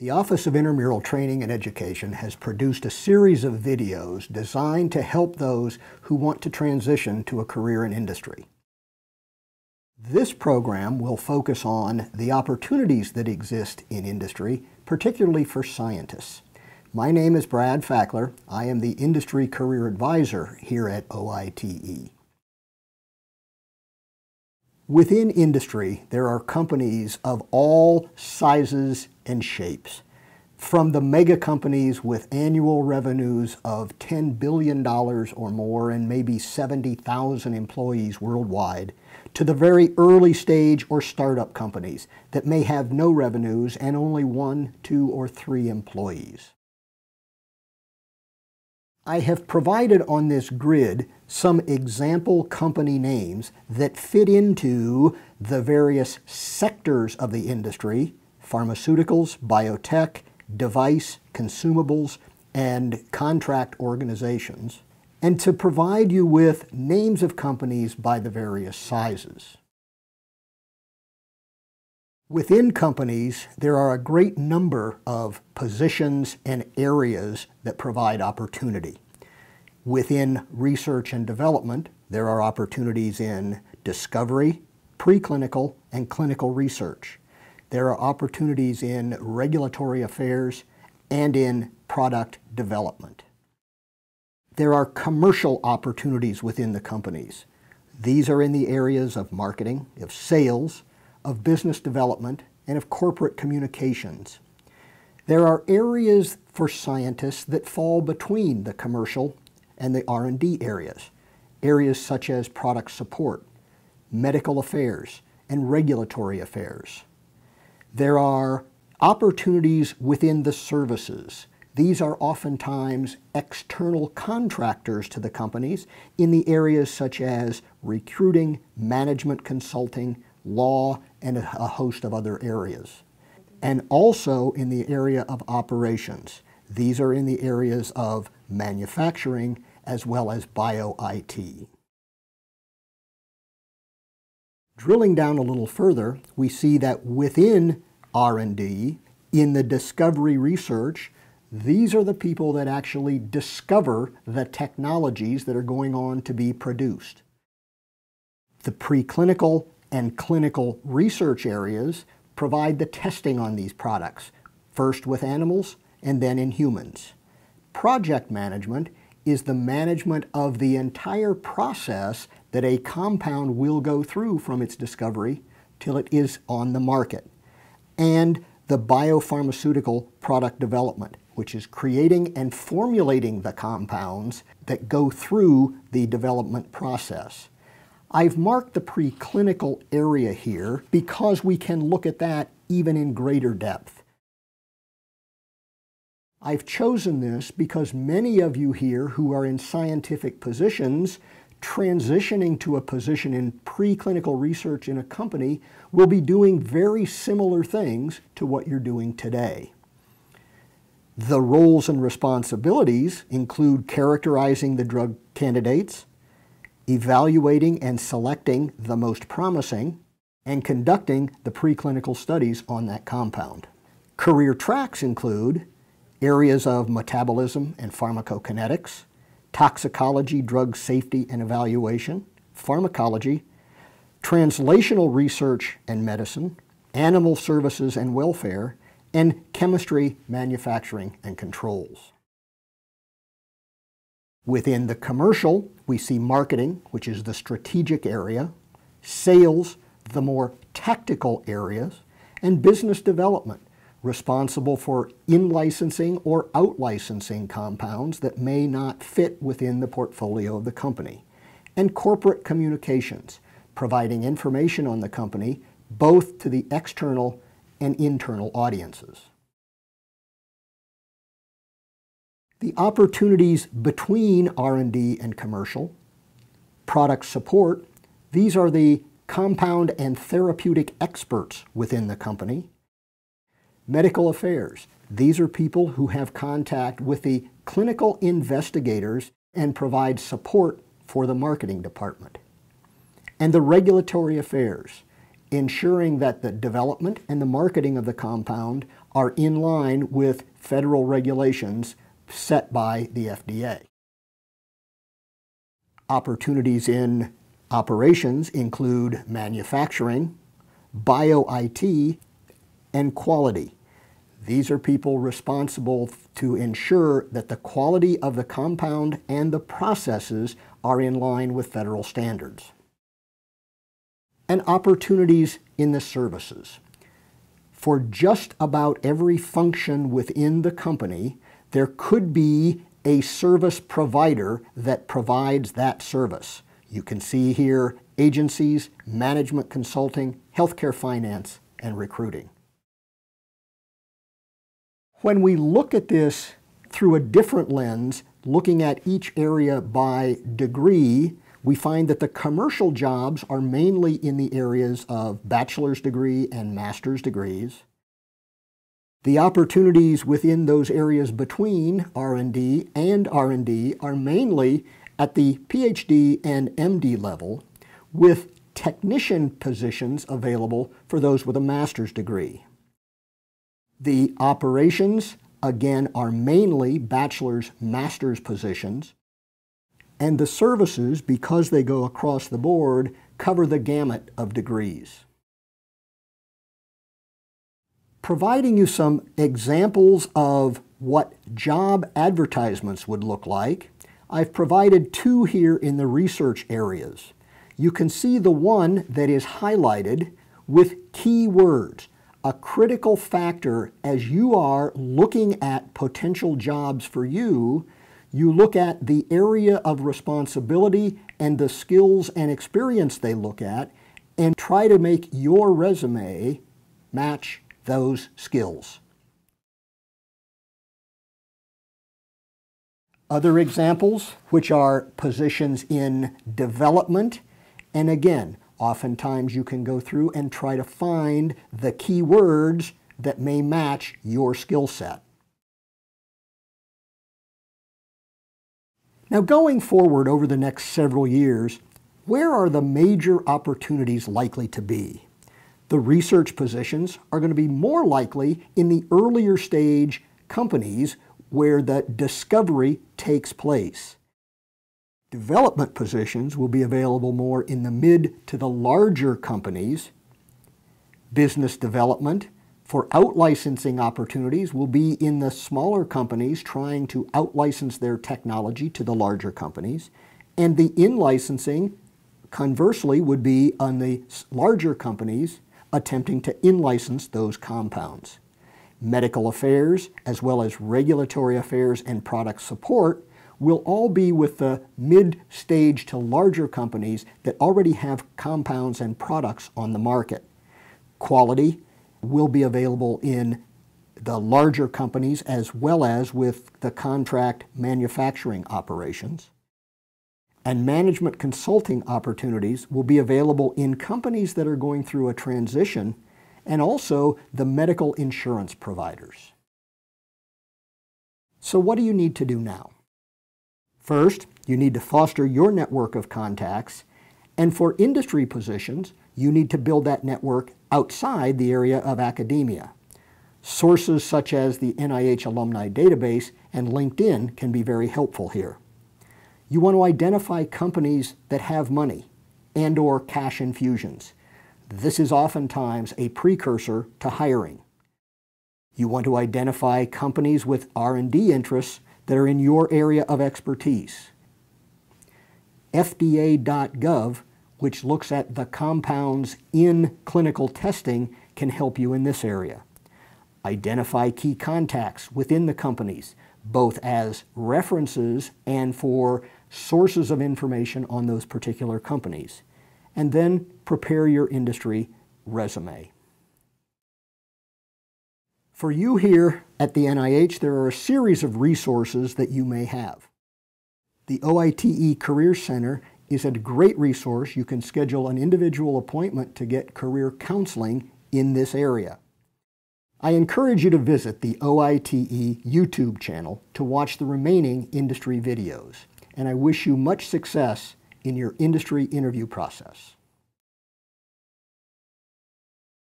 The Office of Intramural Training and Education has produced a series of videos designed to help those who want to transition to a career in industry. This program will focus on the opportunities that exist in industry, particularly for scientists. My name is Brad Fackler. I am the Industry Career Advisor here at OITE. Within industry, there are companies of all sizes and shapes. From the mega companies with annual revenues of $10 billion or more and maybe 70,000 employees worldwide, to the very early stage or startup companies that may have no revenues and only one, two, or three employees. I have provided on this grid some example company names that fit into the various sectors of the industry, pharmaceuticals, biotech, device, consumables, and contract organizations, and to provide you with names of companies by the various sizes. Within companies, there are a great number of positions and areas that provide opportunity. Within research and development, there are opportunities in discovery, preclinical, and clinical research. There are opportunities in regulatory affairs and in product development. There are commercial opportunities within the companies. These are in the areas of marketing, of sales, of business development, and of corporate communications. There are areas for scientists that fall between the commercial and the R&D areas, areas such as product support, medical affairs, and regulatory affairs. There are opportunities within the services. These are oftentimes external contractors to the companies in the areas such as recruiting, management consulting, law, and a host of other areas. And also in the area of operations. These are in the areas of manufacturing as well as bio-IT. Drilling down a little further, we see that within R&D, in the discovery research, these are the people that actually discover the technologies that are going on to be produced. The preclinical and clinical research areas provide the testing on these products, first with animals and then in humans. Project management is the management of the entire process that a compound will go through from its discovery till it is on the market. And the biopharmaceutical product development, which is creating and formulating the compounds that go through the development process. I've marked the preclinical area here because we can look at that even in greater depth. I've chosen this because many of you here who are in scientific positions transitioning to a position in preclinical research in a company will be doing very similar things to what you're doing today. The roles and responsibilities include characterizing the drug candidates, evaluating and selecting the most promising, and conducting the preclinical studies on that compound. Career tracks include areas of metabolism and pharmacokinetics, toxicology, drug safety and evaluation, pharmacology, translational research and medicine, animal services and welfare, and chemistry, manufacturing, and controls. Within the commercial, we see marketing, which is the strategic area, sales, the more tactical areas, and business development, responsible for in-licensing or out-licensing compounds that may not fit within the portfolio of the company, and corporate communications, providing information on the company both to the external and internal audiences. The opportunities between R&D and commercial, product support, these are the compound and therapeutic experts within the company. Medical affairs, these are people who have contact with the clinical investigators and provide support for the marketing department. And the regulatory affairs, ensuring that the development and the marketing of the compound are in line with federal regulations set by the FDA. Opportunities in operations include manufacturing, bio-IT, and quality. These are people responsible to ensure that the quality of the compound and the processes are in line with federal standards. And opportunities in the services. For just about every function within the company, there could be a service provider that provides that service. You can see here agencies, management consulting, healthcare finance, and recruiting. When we look at this through a different lens, looking at each area by degree, we find that the commercial jobs are mainly in the areas of bachelor's degree and master's degrees. The opportunities within those areas between R&D and R&D are mainly at the PhD and MD level with technician positions available for those with a master's degree. The operations, again, are mainly bachelor's, master's positions. And the services, because they go across the board, cover the gamut of degrees. Providing you some examples of what job advertisements would look like, I've provided two here in the research areas. You can see the one that is highlighted with keywords a critical factor as you are looking at potential jobs for you. You look at the area of responsibility and the skills and experience they look at and try to make your resume match those skills. Other examples, which are positions in development, and again, Oftentimes you can go through and try to find the key words that may match your skill set. Now going forward over the next several years, where are the major opportunities likely to be? The research positions are going to be more likely in the earlier stage companies where the discovery takes place. Development positions will be available more in the mid to the larger companies. Business development for out-licensing opportunities will be in the smaller companies trying to out-license their technology to the larger companies. And the in-licensing, conversely, would be on the larger companies attempting to in-license those compounds. Medical affairs, as well as regulatory affairs and product support, will all be with the mid-stage to larger companies that already have compounds and products on the market. Quality will be available in the larger companies as well as with the contract manufacturing operations. And management consulting opportunities will be available in companies that are going through a transition and also the medical insurance providers. So what do you need to do now? First, you need to foster your network of contacts, and for industry positions, you need to build that network outside the area of academia. Sources such as the NIH Alumni Database and LinkedIn can be very helpful here. You want to identify companies that have money and or cash infusions. This is oftentimes a precursor to hiring. You want to identify companies with R&D interests that are in your area of expertise. FDA.gov, which looks at the compounds in clinical testing, can help you in this area. Identify key contacts within the companies, both as references and for sources of information on those particular companies. And then prepare your industry resume. For you here at the NIH, there are a series of resources that you may have. The OITE Career Center is a great resource. You can schedule an individual appointment to get career counseling in this area. I encourage you to visit the OITE YouTube channel to watch the remaining industry videos, and I wish you much success in your industry interview process.